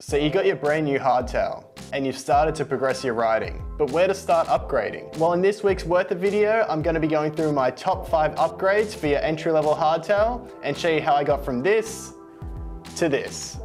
So you got your brand new hardtail and you've started to progress your riding, but where to start upgrading? Well, in this week's Worth It video, I'm gonna be going through my top five upgrades for your entry-level hardtail and show you how I got from this to this.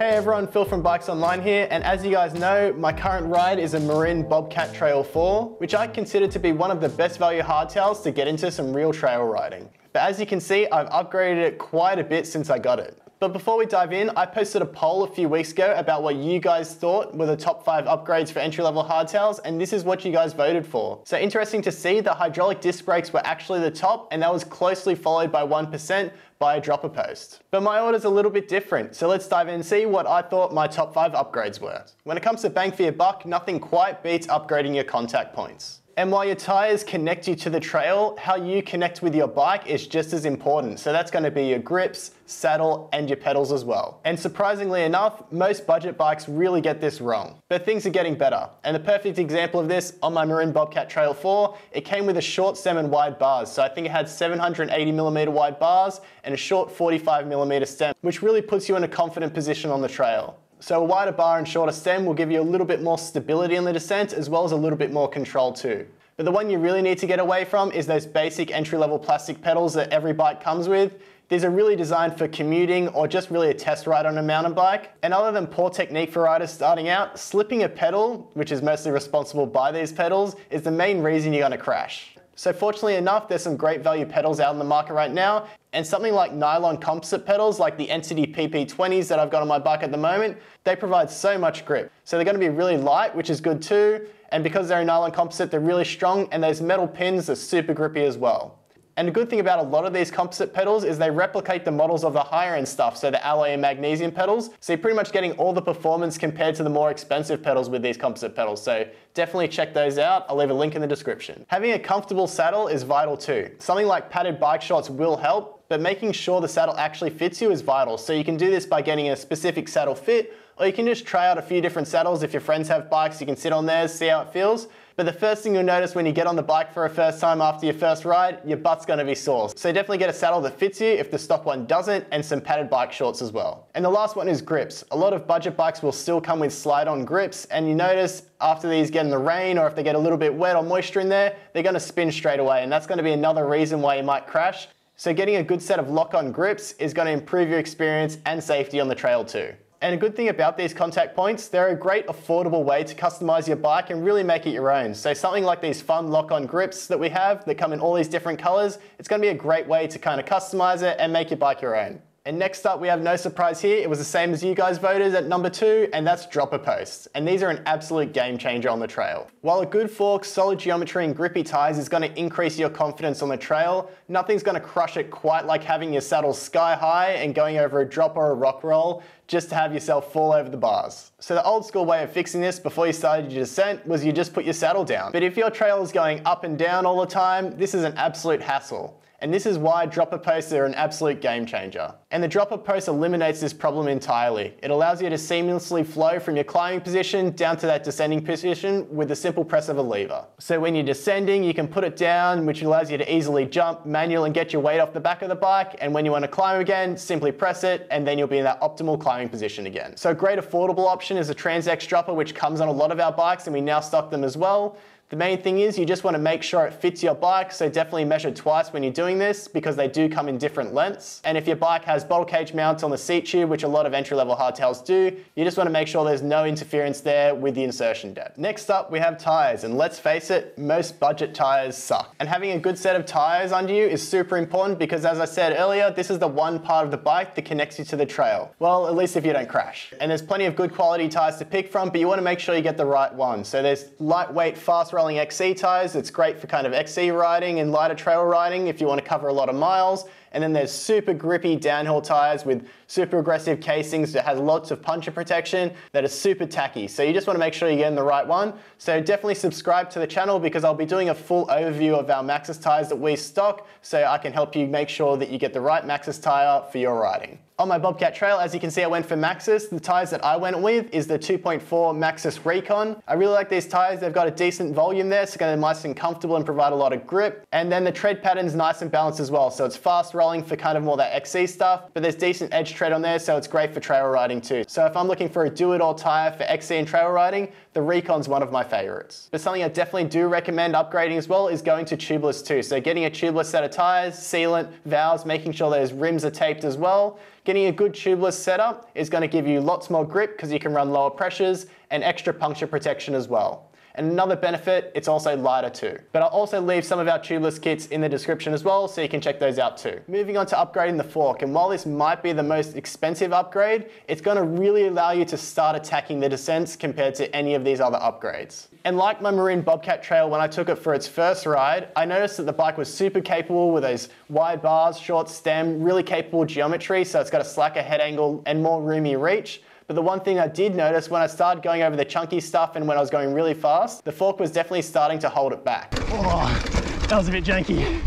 Hey everyone, Phil from Bikes Online here, and as you guys know, my current ride is a Marin Bobcat Trail 4, which I consider to be one of the best value hardtails to get into some real trail riding. But as you can see, I've upgraded it quite a bit since I got it. But before we dive in, I posted a poll a few weeks ago about what you guys thought were the top five upgrades for entry-level hardtails, and this is what you guys voted for. So interesting to see the hydraulic disc brakes were actually the top, and that was closely followed by 1% by a dropper post. But my order's a little bit different, so let's dive in and see what I thought my top five upgrades were. When it comes to bang for your buck, nothing quite beats upgrading your contact points. And while your tires connect you to the trail, how you connect with your bike is just as important. So that's gonna be your grips, saddle, and your pedals as well. And surprisingly enough, most budget bikes really get this wrong. But things are getting better. And the perfect example of this on my Marin Bobcat Trail 4, it came with a short stem and wide bars. So I think it had 780 millimeter wide bars and a short 45 millimeter stem, which really puts you in a confident position on the trail. So a wider bar and shorter stem will give you a little bit more stability in the descent as well as a little bit more control too. But the one you really need to get away from is those basic entry-level plastic pedals that every bike comes with. These are really designed for commuting or just really a test ride on a mountain bike. And other than poor technique for riders starting out, slipping a pedal, which is mostly responsible by these pedals, is the main reason you're gonna crash. So fortunately enough, there's some great value pedals out in the market right now, and something like nylon composite pedals, like the Entity PP20s that I've got on my bike at the moment, they provide so much grip. So they're gonna be really light, which is good too, and because they're a nylon composite, they're really strong, and those metal pins are super grippy as well. And the good thing about a lot of these composite pedals is they replicate the models of the higher end stuff, so the alloy and magnesium pedals. So you're pretty much getting all the performance compared to the more expensive pedals with these composite pedals. So definitely check those out. I'll leave a link in the description. Having a comfortable saddle is vital too. Something like padded bike shorts will help, but making sure the saddle actually fits you is vital. So you can do this by getting a specific saddle fit, or you can just try out a few different saddles. If your friends have bikes, you can sit on theirs, see how it feels. But the first thing you'll notice when you get on the bike for a first time after your first ride, your butt's gonna be sore. So definitely get a saddle that fits you if the stock one doesn't, and some padded bike shorts as well. And the last one is grips. A lot of budget bikes will still come with slide-on grips, and you notice after these get in the rain or if they get a little bit wet or moisture in there, they're gonna spin straight away, and that's gonna be another reason why you might crash. So getting a good set of lock-on grips is gonna improve your experience and safety on the trail too. And a good thing about these contact points, they're a great affordable way to customize your bike and really make it your own. So something like these Funn lock-on grips that we have that come in all these different colors, it's gonna be a great way to kind of customize it and make your bike your own. And next up, we have no surprise here. It was the same as you guys voted at number two, and that's dropper posts. And these are an absolute game changer on the trail. While a good fork, solid geometry, and grippy tires is gonna increase your confidence on the trail, nothing's gonna crush it quite like having your saddle sky high and going over a drop or a rock roll just to have yourself fall over the bars. So the old school way of fixing this before you started your descent was you just put your saddle down. But if your trail is going up and down all the time, this is an absolute hassle. And this is why dropper posts are an absolute game changer. And the dropper post eliminates this problem entirely. It allows you to seamlessly flow from your climbing position down to that descending position with the simple press of a lever. So when you're descending, you can put it down, which allows you to easily jump, manual, and get your weight off the back of the bike. And when you want to climb again, simply press it, and then you'll be in that optimal climbing position again. So a great affordable option is a TranzX dropper, which comes on a lot of our bikes, and we now stock them as well. The main thing is you just want to make sure it fits your bike, so definitely measure twice when you're doing this because they do come in different lengths. And if your bike has bottle cage mounts on the seat tube, which a lot of entry-level hardtails do, you just want to make sure there's no interference there with the insertion depth. Next up, we have tires, and let's face it, most budget tires suck. And having a good set of tires under you is super important because as I said earlier, this is the one part of the bike that connects you to the trail. Well, at least if you don't crash. And there's plenty of good quality tires to pick from, but you want to make sure you get the right one. So there's lightweight, fast rolling XC tires. It's great for kind of XC riding and lighter trail riding if you want to cover a lot of miles. And then there's super grippy downhill tires with super aggressive casings that has lots of puncture protection that are super tacky. So you just want to make sure you're getting the right one. So definitely subscribe to the channel because I'll be doing a full overview of our Maxxis tires that we stock so I can help you make sure that you get the right Maxxis tire for your riding. On my Bobcat Trail, as you can see, I went for Maxxis. The tires that I went with is the 2.4 Maxxis Rekon. I really like these tires. They've got a decent volume there, so they're nice and comfortable and provide a lot of grip. And then the tread pattern's nice and balanced as well. So it's fast rolling for kind of more that XC stuff, but there's decent edge tread on there, so it's great for trail riding too. So if I'm looking for a do-it-all tire for XC and trail riding, the Rekon's one of my favorites. But something I definitely do recommend upgrading as well is going to tubeless too. So getting a tubeless set of tires, sealant, valves, making sure those rims are taped as well. Getting a good tubeless setup is going to give you lots more grip because you can run lower pressures and extra puncture protection as well. And another benefit, it's also lighter too. But I'll also leave some of our tubeless kits in the description as well, so you can check those out too. Moving on to upgrading the fork, and while this might be the most expensive upgrade, it's gonna really allow you to start attacking the descents compared to any of these other upgrades. And like my Marin Bobcat Trail, when I took it for its first ride, I noticed that the bike was super capable with those wide bars, short stem, really capable geometry, so it's got a slacker head angle and more roomy reach. But the one thing I did notice when I started going over the chunky stuff and when I was going really fast, the fork was definitely starting to hold it back. Oh, that was a bit janky.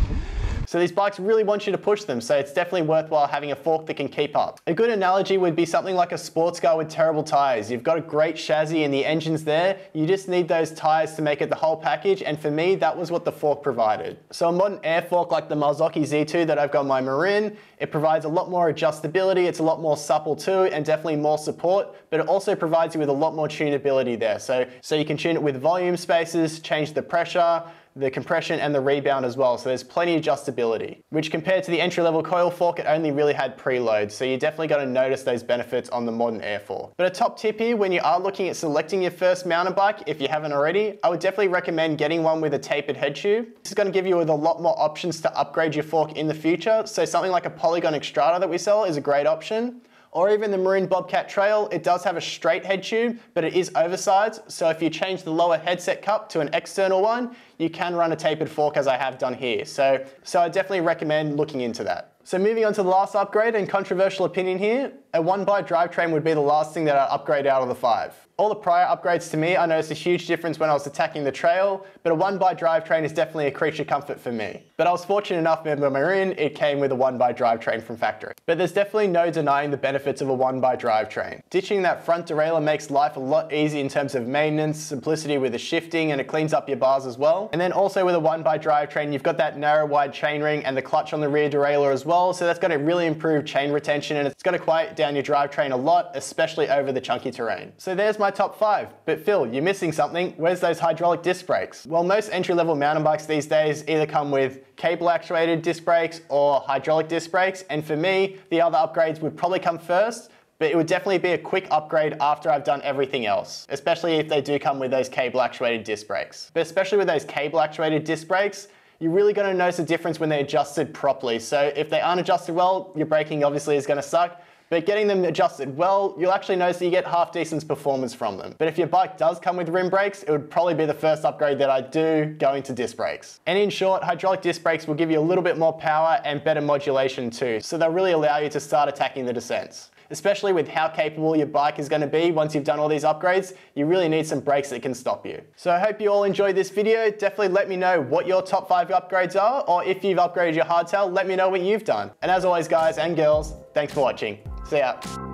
So these bikes really want you to push them, so it's definitely worthwhile having a fork that can keep up. A good analogy would be something like a sports car with terrible tires. You've got a great chassis and the engine's there, you just need those tires to make it the whole package, and for me, that was what the fork provided. So a modern air fork like the Marzocchi Z2 that I've got my Marin, it provides a lot more adjustability, it's a lot more supple too, and definitely more support, but it also provides you with a lot more tunability there. So, so you can tune it with volume spaces, change the pressure, the compression and the rebound as well, so there's plenty of adjustability. Which compared to the entry-level coil fork, it only really had preload, so you're definitely got to notice those benefits on the modern Air fork. But a top tip here, when you are looking at selecting your first mountain bike, if you haven't already, I would definitely recommend getting one with a tapered head tube. This is going to give you with a lot more options to upgrade your fork in the future, so something like a Polygon Xtrada that we sell is a great option or even the Marin Bobcat Trail, it does have a straight head tube, but it is oversized. So if you change the lower headset cup to an external one, you can run a tapered fork as I have done here. So, so I definitely recommend looking into that. So moving on to the last upgrade and controversial opinion here, a one by drivetrain would be the last thing that I'd upgrade out of the five. All the prior upgrades to me, I noticed a huge difference when I was attacking the trail, but a one by drivetrain is definitely a creature comfort for me. But I was fortunate enough with my Marin, it came with a one by drivetrain from factory. But there's definitely no denying the benefits of a one by drivetrain. Ditching that front derailleur makes life a lot easier in terms of maintenance, simplicity with the shifting, and it cleans up your bars as well. And then also with a one by drivetrain, you've got that narrow wide chainring and the clutch on the rear derailleur as well, so that's going to really improve chain retention and it's going to quiet down your drivetrain a lot, especially over the chunky terrain. So there's my top five. But Phil, you're missing something. Where's those hydraulic disc brakes? Well, most entry-level mountain bikes these days either come with cable actuated disc brakes or hydraulic disc brakes. And for me, the other upgrades would probably come first, but it would definitely be a quick upgrade after I've done everything else, especially if they do come with those cable actuated disc brakes. But especially with those cable actuated disc brakes, you're really gonna notice a difference when they're adjusted properly. So if they aren't adjusted well, your braking obviously is gonna suck. But getting them adjusted well, you'll actually notice that you get half decent performance from them. But if your bike does come with rim brakes, it would probably be the first upgrade that I do going to disc brakes. And in short, hydraulic disc brakes will give you a little bit more power and better modulation too. So they'll really allow you to start attacking the descents especially with how capable your bike is going to be once you've done all these upgrades, you really need some brakes that can stop you. So I hope you all enjoyed this video. Definitely let me know what your top five upgrades are, or if you've upgraded your hardtail, let me know what you've done. And as always guys and girls, thanks for watching. See ya.